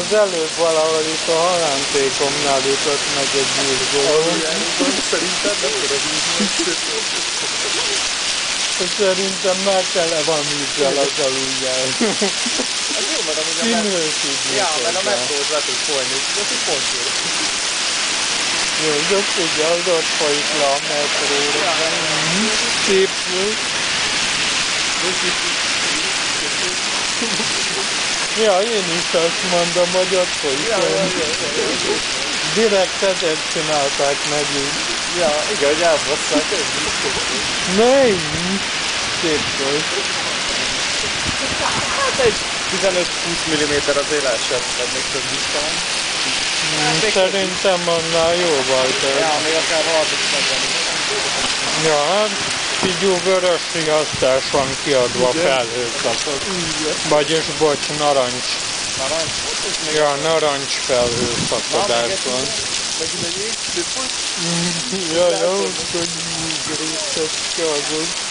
Az előbb valahol itt a halántékomnál ütött meg egy gyűrgó. Szerintem nem tudom, Szerintem már tele van vízzel az aluljel. Az jó, mert amúgy a met- Kinősítsd Ja, mert a metrót le tud folyni, ez így pont jó. Jó, jobb tudja, hogy ott folyik le a metróra. Szép volt. Ja, én is azt mondom, hogy ott folyik. Ja, ja, ja, ja. Direkt ezért csinálták nekünk. Ja, igen, hogy elbasszák, Nem! Volt. Hát egy 15-20 mm azért leesett, még több is talán. Mm, Szerintem annál jóval több. Ja, még akár 30-40 is. Ja, hát figyú vörös riasztás van kiadva Igen. felhőszakot. Igen. Vagyis, bocs, narancs. Narancs. Ja, narancs felhőszakadás van. Megint egy ég, szép volt. Ja, jó, hogy ki azok.